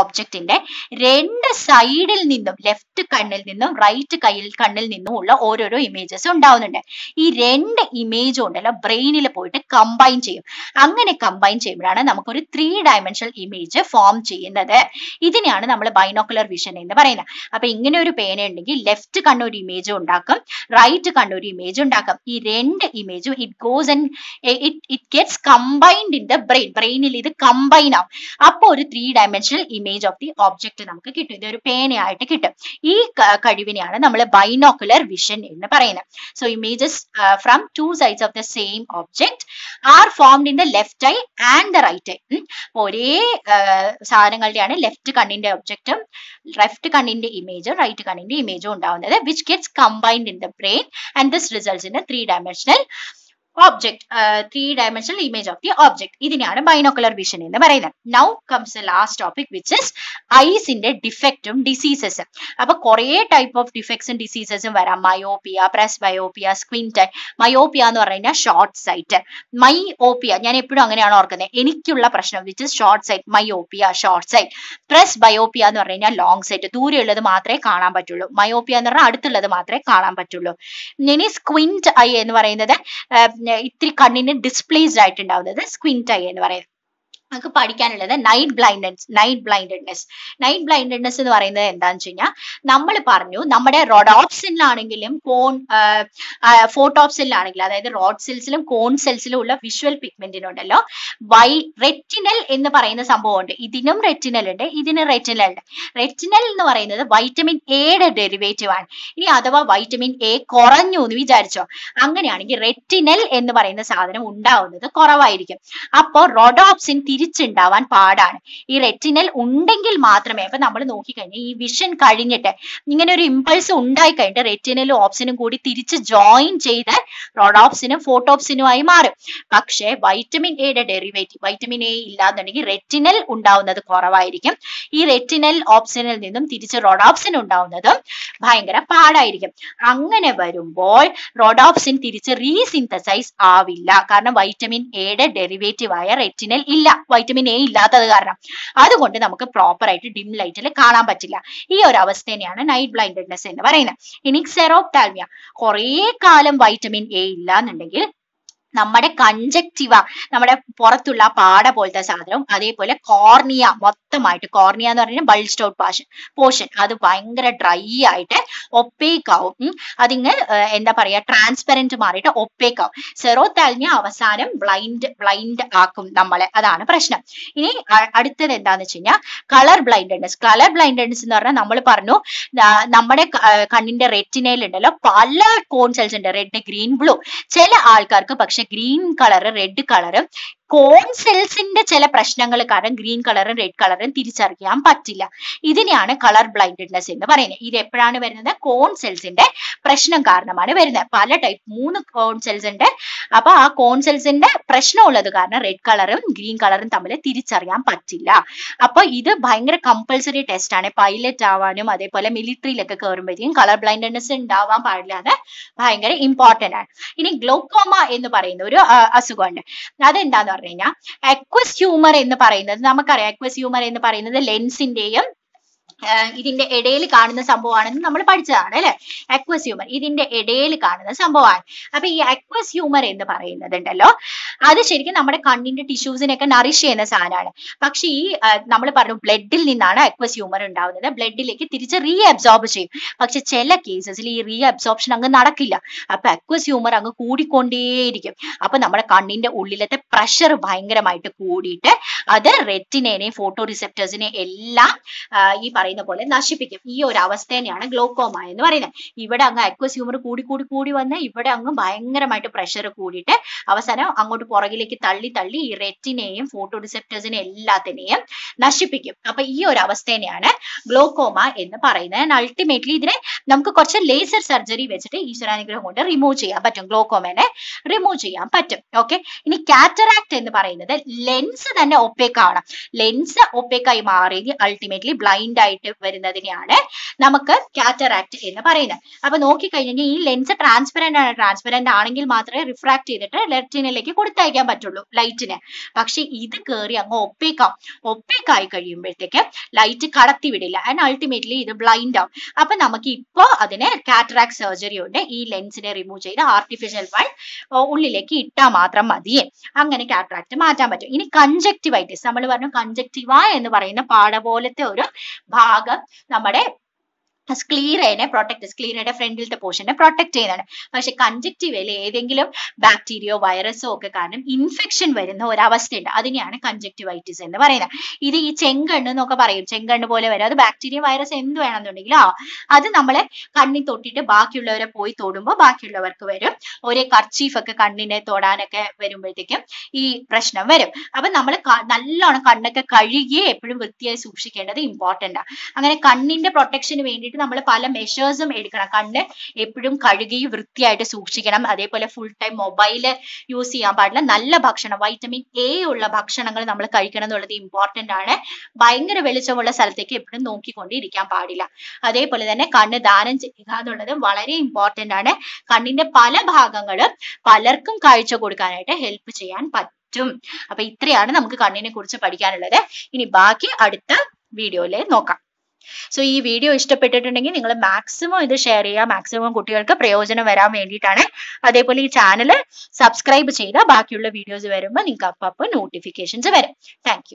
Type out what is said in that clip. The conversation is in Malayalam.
ഓബ്ജക്റ്റിന്റെ രണ്ട് സൈഡിൽ നിന്നും ലെഫ്റ്റ് കണ്ണിൽ നിന്നും റൈറ്റ് കയ്യിൽ കണ്ണിൽ നിന്നും ഉള്ള ഓരോരോ ഇമേജസ് ഉണ്ടാവുന്നുണ്ട്. ഈ രണ്ട് ഇമേജും ഉണ്ടല്ലോ ബ്രെയിനിൽ പോയിട്ട് കമ്പൈൻ ചെയ്യും. അങ്ങനെ കമ്പൈൻ ചെയ്യുമ്പോഴാണ് നമുക്കൊരു ത്രീ ഡയമെൻഷണൽ ഇമേജ് ഫോം ചെയ്യുന്നത്. ഇതിനെയാണ് നമ്മൾ ബൈനോക്കുലർ വിഷൻ എന്ന് പറയുന്നത്. അപ്പൊ ഇങ്ങനെ ഒരു പേന ഉണ്ടെങ്കിൽ ലെഫ്റ്റ് കണ്ണൊരു ഇമേജ് ഉണ്ടാക്കും റൈറ്റ് കണ്ണൊരു ഇമേജ് ഉണ്ടാക്കും. ഈ രണ്ട് ഇമേജും it goes and it gets combined in the brain ബ്രെയിനിൽ ഇത് കമ്പൈൻ ആവും. അപ്പോൾ ഒരു three dimensional image of the object നമുക്ക് കിട്ടും. ഇതൊരു പേനയായിട്ട് കിട്ടും. ഈ കഴിവിനെയാണ് നമ്മൾ ബൈനോക്കുലർ വിഷൻ എന്ന് പറയുന്നത്. So images from two sides of the same object are formed in the left eye and the right eye ഒരേ ആ, സാധനങ്ങളുടെയാണ് ലെഫ്റ്റ് കണ്ണിന്റെ ഒബ്ജക്റ്റും ലെഫ്റ്റ് കണ്ണിന്റെ ഇമേജും റൈറ്റ് കണ്ണിന്റെ ഇമേജും ഉണ്ടാവുന്നത് which gets combined in the brain and this results in three dimensional object three dimensional image of the object ഇതിനെയാണ് ബൈനോക്കുലർ വിഷൻ എന്ന് പറയുന്നത്. Now comes last topic which is ഐസിന്റെ ഡിഫക്റ്റും ഡിസീസസും അപ്പൊ കുറെ ടൈപ്പ് ഓഫ് ഡിഫക്ട്സും ഡിസീസസും വരാം. മയോപിയ പ്രസ് മയോപിയ സ്ക്വിൻ ടൈ മയോപിയ എന്ന് പറഞ്ഞു കഴിഞ്ഞാൽ ഷോർട്ട് സൈറ്റ് മൈ ഓപിയ ഞാൻ എപ്പോഴും അങ്ങനെയാണ് ഓർക്കുന്നത്. എനിക്കുള്ള പ്രശ്നം which is short sight myopia short sight presbyopia എന്ന് പറഞ്ഞു കഴിഞ്ഞാൽ ലോങ് സൈറ്റ് ദൂരെയുള്ളത് മാത്രമേ കാണാൻ പറ്റുള്ളൂ. മയോപിയ എന്ന് പറഞ്ഞാൽ അടുത്തുള്ളത് മാത്രമേ കാണാൻ പറ്റുള്ളൂ. ഇനി സ്ക്വിന്റ് ഐ എന്ന് പറയുന്നത് ഇത്തിരി കണ്ണിന് ഡിസ്പ്ലേസ്ഡ് ആയിട്ടുണ്ടാവുന്നത് സ്ക്വിന്റ് ഐ എന്ന് പറയുന്നത് നമുക്ക് പഠിക്കാനുള്ളത് night blindness night blindedness night blindedness എന്ന് പറയുന്നത് എന്താണെന്ന് വെച്ച് കഴിഞ്ഞാൽ നമ്മൾ പറഞ്ഞു നമ്മുടെ റോഡോപ്സിലാണെങ്കിലും കോൺ ഫോട്ടോപ്സിലാണെങ്കിലും അതായത് റോഡ് സെൽസിലും കോൺ സെൽസിലും ഉള്ള വിഷ്വൽ പിഗ്മെന്റിനുണ്ടല്ലോ വൈ റെറ്റിനൽ എന്ന് പറയുന്ന സംഭവമുണ്ട്. ഇതിനും റെറ്റിനൽ ഉണ്ട് ഇതിനും റെറ്റിനൽ ഉണ്ട്. റെറ്റിനൽ എന്ന് പറയുന്നത് വൈറ്റമിൻ എയുടെ ഡെറിവേറ്റീവ് ആണ്. ഇനി അഥവാ വൈറ്റമിൻ എ കുറഞ്ഞു എന്ന് വിചാരിച്ചോ അങ്ങനെയാണെങ്കിൽ റെറ്റിനൽ എന്ന് പറയുന്ന സാധനം ഉണ്ടാവുന്നത് കുറവായിരിക്കും. അപ്പോൾ റോഡോപ്സിൻ തിരിച്ചുണ്ടാവാൻ പാടാണ്. ഈ റെറ്റിനൽ ഉണ്ടെങ്കിൽ മാത്രമേ അപ്പൊ നമ്മൾ നോക്കിക്കഴിഞ്ഞാൽ ഈ വിഷൻ കഴിഞ്ഞിട്ട് ഇങ്ങനെ ഒരു ഇമ്പൾസ് ഉണ്ടായി കഴിഞ്ഞിട്ട് റെറ്റിനലും ഓപ്സിനും കൂടി തിരിച്ച് ജോയിൻ ചെയ്ത് റോഡോപ്സിനും ഫോട്ടോപ്സിനുമായി മാറും. പക്ഷേ വൈറ്റമിൻ എയുടെ ഡെറിവേറ്റീവ് വൈറ്റമിൻ എ ഇല്ലാന്നുണ്ടെങ്കിൽ റെറ്റിനൽ ഉണ്ടാവുന്നത് കുറവായിരിക്കും. ഈ റെറ്റിനൽ ഓപ്ഷനിൽ നിന്നും തിരിച്ച് റോഡോപ്സിൻ ഉണ്ടാവുന്നതും ഭയങ്കര പാടായിരിക്കും. അങ്ങനെ വരുമ്പോൾ റോഡോപ്സിൻ തിരിച്ച് റീസിന്തസൈസ് ആവില്ല. കാരണം വൈറ്റമിൻ എയുടെ ഡെറിവേറ്റീവ് ആയ റെറ്റിനൽ ഇല്ല. വൈറ്റമിൻ എ ഇല്ലാത്തത് കാരണം. അതുകൊണ്ട് നമുക്ക് പ്രോപ്പർ ആയിട്ട് ഡിം ലൈറ്റിൽ കാണാൻ പറ്റില്ല. ഈ ഒരു അവസ്ഥ തന്നെയാണ് നൈറ്റ് ബ്ലൈൻഡഡ്നെസ് എന്ന് പറയുന്നത്. ഇനി സെറോപ്റ്റാൽമിയ കുറേ കാലം വൈറ്റമിൻ എ ഇല്ല എന്നുണ്ടെങ്കിൽ നമ്മുടെ കഞ്ചക്റ്റീവ നമ്മുടെ പുറത്തുള്ള പാട പോലത്തെ സാധനവും അതേപോലെ കോർണിയ മൊത്തമായിട്ട് കോർണിയ എന്ന് പറഞ്ഞാൽ ബൾസ്റ്റ് ഔട്ട് പാഷൻ പോർഷൻ അത് ഭയങ്കര ഡ്രൈ ആയിട്ട് ഒപ്പേക്ക് ആവും. ഉം. അതിങ്ങ് ഏർ എന്താ പറയാ ട്രാൻസ്പെറന്റ് മാറിയിട്ട് ഒപ്പേക്ക് ആവും. സെറോത്താൽമിയ അവസാനം ബ്ലൈൻഡ് ബ്ലൈൻഡ് ആക്കും നമ്മളെ. അതാണ് പ്രശ്നം. ഇനി അടുത്തത് എന്താന്ന് വെച്ച് കഴിഞ്ഞാൽ കളർ ബ്ലൈൻഡഡ്നെസ് കളർ ബ്ലൈൻഡഡ്നെസ് എന്ന് പറഞ്ഞാൽ നമ്മൾ പറഞ്ഞു നമ്മുടെ കണ്ണിന്റെ റെറ്റിനയിൽ ഉണ്ടല്ലോ പല കോൺ സെൽസ് ഉണ്ട്. റെഡ് ഗ്രീൻ ബ്ലൂ ചില ആൾക്കാർക്ക് പക്ഷെ green colour red colour cone സെൽസിന്റെ ചില പ്രശ്നങ്ങൾ കാരണം ഗ്രീൻ കളറും റെഡ് കളറും തിരിച്ചറിയാൻ പറ്റില്ല. ഇതിനെയാണ് കളർ ബ്ലൈൻഡ്നെസ് എന്ന് പറയുന്നത്. ഇത് എപ്പോഴാണ് വരുന്നത്? കോൺ സെൽസിന്റെ പ്രശ്നം കാരണമാണ് വരുന്നത്. പല ടൈപ്പ് മൂന്ന് കോൺ സെൽസ് ഉണ്ട്. അപ്പൊ ആ കോൺ സെൽസിന്റെ പ്രശ്നമുള്ളത് കാരണം റെഡ് കളറും ഗ്രീൻ കളറും തമ്മിൽ തിരിച്ചറിയാൻ പറ്റില്ല. അപ്പൊ ഇത് ഭയങ്കര കമ്പൾസറി ടെസ്റ്റ് ആണ്. പൈലറ്റ് ആവാനും അതേപോലെ മിലിറ്ററിയിലൊക്കെ കയറുമ്പോഴത്തേക്കും കളർ ബ്ലൈൻഡ്നെസ് ഉണ്ടാവാൻ പാടില്ലാതെ ഭയങ്കര ഇമ്പോർട്ടന്റ് ആണ്. ഇനി ഗ്ലോക്കോമ എന്ന് പറയുന്ന ഒരു അസുഖമുണ്ട്. അതെന്താന്ന് പറഞ്ഞു കഴിഞ്ഞാൽ അക്വസ് ഹ്യൂമർ എന്ന് പറയുന്നത് നമുക്കറിയാം അക്വസ് ഹ്യൂമർ എന്ന് പറയുന്നത് ലെൻസിന്റെയും ഇതിന്റെ ഇടയിൽ കാണുന്ന സംഭവമാണെന്ന് നമ്മൾ പഠിച്ചതാണ് അല്ലെ? അക്വസ് ഹ്യൂമർ ഇതിന്റെ ഇടയിൽ കാണുന്ന സംഭവമാണ്. അപ്പൊ ഈ അക്വസ് ഹ്യൂമർ എന്ന് പറയുന്നത് ഉണ്ടല്ലോ അത് ശരിക്കും നമ്മുടെ കണ്ണിന്റെ ടിഷ്യൂസിനെയൊക്കെ നറിഷ് ചെയ്യുന്ന സാധനമാണ്. പക്ഷെ ഈ നമ്മൾ പറഞ്ഞു ബ്ലഡിൽ നിന്നാണ് അക്വസ് ഹ്യൂമർ ഉണ്ടാവുന്നത്. ബ്ലഡിലേക്ക് തിരിച്ച് റീ അബ്സോർബ് ചെയ്യും. പക്ഷെ ചില കേസസിൽ ഈ റീ അബ്സോർപ്ഷൻ അങ്ങ് നടക്കില്ല. അപ്പൊ അക്വസ് ഹ്യൂമർ അങ്ങ് കൂടിക്കൊണ്ടേയിരിക്കും. അപ്പൊ നമ്മുടെ കണ്ണിന്റെ ഉള്ളിലത്തെ പ്രഷർ ഭയങ്കരമായിട്ട് കൂടിയിട്ട് അത് റെറ്റിനേനെ ഫോട്ടോ റിസെപ്റ്റേഴ്സിനെ എല്ലാം ഈ പറയുന്ന പോലെ നശിപ്പിക്കും. ഈ ഒരു അവസ്ഥേനെയാണ് ഗ്ലോക്കോമ എന്ന് പറയുന്നത്. ഇവിടെ അങ്ങ് അക്വസ് ഹ്യൂമർ കൂടി കൂടി കൂടി വന്ന് ഇവിടെ അങ്ങ് ഭയങ്കരമായിട്ട് പ്രഷർ കൂടിയിട്ട് അവസാനം അങ്ങോട്ട് പുറകിലേക്ക് തള്ളി തള്ളി ഈ റെറ്റിനെയും ഫോട്ടോ റിസെപ്റ്റേഴ്സിനെ എല്ലാത്തിനെയും നശിപ്പിക്കും. അപ്പൊ ഈ ഒരു അവസ്ഥേനെയാണ് ഗ്ലോക്കോമ എന്ന് പറയുന്നത്. അൾട്ടിമേറ്റ്ലി ഇതിനെ നമുക്ക് കുറച്ച് ലേസർ സർജറി വെച്ചിട്ട് ഈശ്വരാനുഗ്രഹം കൊണ്ട് റിമൂവ് ചെയ്യാൻ പറ്റും ഗ്ലോക്കോമേനെ റിമൂവ് ചെയ്യാൻ പറ്റും. ഓക്കെ ഇനി കാറ്ററാക്ട് എന്ന് പറയുന്നത് ലെൻസ് തന്നെ ഒപ്പേക്കാണ് ലെൻസ് ഒപ്പേക്കായി മാറി അൾട്ടിമേറ്റ്ലി ബ്ലൈൻഡ് ആയിട്ട് വരുന്നതിനെയാണ് നമുക്ക് കാറ്ററാക്ട് എന്ന് പറയുന്നത്. അപ്പൊ നോക്കിക്കഴിഞ്ഞാൽ ഈ ലെൻസ് ട്രാൻസ്പെറന്റ് ആണ്. ട്രാൻസ്പെറന്റ് ആണെങ്കിൽ മാത്രമേ റിഫ്രാക്ട് ചെയ്തിട്ട് ലെറ്റിനിലേക്ക് കൊടുത്തയക്കാൻ പറ്റുള്ളൂ ലൈറ്റിന് പക്ഷെ ഇത് കയറി അങ്ങ് ഒപ്പേക്കാം ഒപ്പേക്കായി കഴിയുമ്പോഴത്തേക്ക് ലൈറ്റ് കടത്തി വിടില്ല. ആൻഡ് അൾട്ടിമേറ്റ്ലി ഇത് ബ്ലൈൻഡ് ആവും. അപ്പൊ നമുക്ക് ഇപ്പോ അതിന് കാറ്ററാക്ട് സർജറി ഉണ്ട് ഈ ലെൻസിനെ റിമൂവ് ചെയ്ത് ആർട്ടിഫിഷ്യൽ വൺ ഉള്ളിലേക്ക് ഇട്ടാൽ മാത്രം മതിയേ അങ്ങനെ കാറ്ററാക്ട് മാറ്റാൻ പറ്റും. ഇനി കൺജക്റ്റിവൈറ്റിസ് നമ്മൾ പറഞ്ഞു കൺജക്റ്റിവ എന്ന് പറയുന്ന പാട പോലത്തെ ഒരു ഭാഗം നമ്മുടെ സ്ക്ലീറേനെ പ്രൊട്ടക്ട് സ്ക്ലീറയുടെ ഫ്രണ്ടിലത്തെ പോർഷനെ പ്രൊട്ടക്ട് ചെയ്യുന്നതാണ്. പക്ഷെ കൺജക്റ്റീവയിൽ ഏതെങ്കിലും ബാക്ടീരിയോ വൈറസോ ഒക്കെ കാരണം ഇൻഫെക്ഷൻ വരുന്ന ഒരവസ്ഥയുണ്ട്. അതിനെയാണ് കൺജക്റ്റിവൈറ്റിസ് എന്ന് പറയുന്നത്. ഇത് ഈ ചെങ്കണ്ണ് എന്നൊക്കെ പറയും. ചെങ്കണ്ണ് പോലെ വരും. അത് ബാക്ടീരിയ വൈറസ് എന്ത് വേണമെന്നുണ്ടെങ്കിലും ആ അത് നമ്മളെ കണ്ണിൽ തൊട്ടിട്ട് ബാക്കിയുള്ളവരെ പോയി തൊടുമ്പോൾ ബാക്കിയുള്ളവർക്ക് വരും. ഒരേ കർച്ചീഫ് ഒക്കെ കണ്ണിനെ തൊടാനൊക്കെ വരുമ്പോഴത്തേക്കും ഈ പ്രശ്നം വരും. അപ്പൊ നമ്മൾ നല്ലോണം കണ്ണൊക്കെ കഴുകി എപ്പോഴും വൃത്തിയായി സൂക്ഷിക്കേണ്ടത് ഇമ്പോർട്ടന്റ് ആണ് അങ്ങനെ കണ്ണിന്റെ പ്രൊട്ടക്ഷന് വേണ്ടിയിട്ട് നമ്മൾ പല മെഷേഴ്സും എടുക്കണം. കണ്ണ് എപ്പോഴും കഴുകി വൃത്തിയായിട്ട് സൂക്ഷിക്കണം. അതേപോലെ ഫുൾ ടൈം മൊബൈൽ യൂസ് ചെയ്യാൻ പാടില്ല. നല്ല ഭക്ഷണം വൈറ്റമിൻ എ ഉള്ള ഭക്ഷണങ്ങൾ നമ്മൾ കഴിക്കണം എന്നുള്ളത് ഇമ്പോർട്ടന്റ് ആണ്. ഭയങ്കര വെളിച്ചമുള്ള സ്ഥലത്തേക്ക് എപ്പോഴും നോക്കിക്കൊണ്ടിരിക്കാൻ പാടില്ല. അതേപോലെ തന്നെ കണ്ണ് ദാനം ചെയ്യുക എന്നുള്ളത് വളരെ ഇമ്പോർട്ടന്റ് ആണ്. കണ്ണിന്റെ പല ഭാഗങ്ങളും പലർക്കും കാഴ്ച കൊടുക്കാനായിട്ട് ഹെൽപ്പ് ചെയ്യാൻ പറ്റും. അപ്പൊ ഇത്രയാണ് നമുക്ക് കണ്ണിനെ കുറിച്ച് പഠിക്കാനുള്ളത്. ഇനി ബാക്കി അടുത്ത വീഡിയോയിൽ നോക്കാം. സോ ഈ വീഡിയോ ഇഷ്ടപ്പെട്ടിട്ടുണ്ടെങ്കിൽ നിങ്ങൾ മാക്സിമം ഇത് ഷെയർ ചെയ്യുക. മാക്സിമം കുട്ടികൾക്ക് പ്രയോജനം വരാൻ വേണ്ടിയിട്ടാണ്. അതേപോലെ ഈ ചാനൽ സബ്സ്ക്രൈബ് ചെയ്യുക ബാക്കിയുള്ള വീഡിയോസ് വരുമ്പോൾ നിങ്ങൾക്ക് അപ്പം നോട്ടിഫിക്കേഷൻസ് വരും. താങ്ക്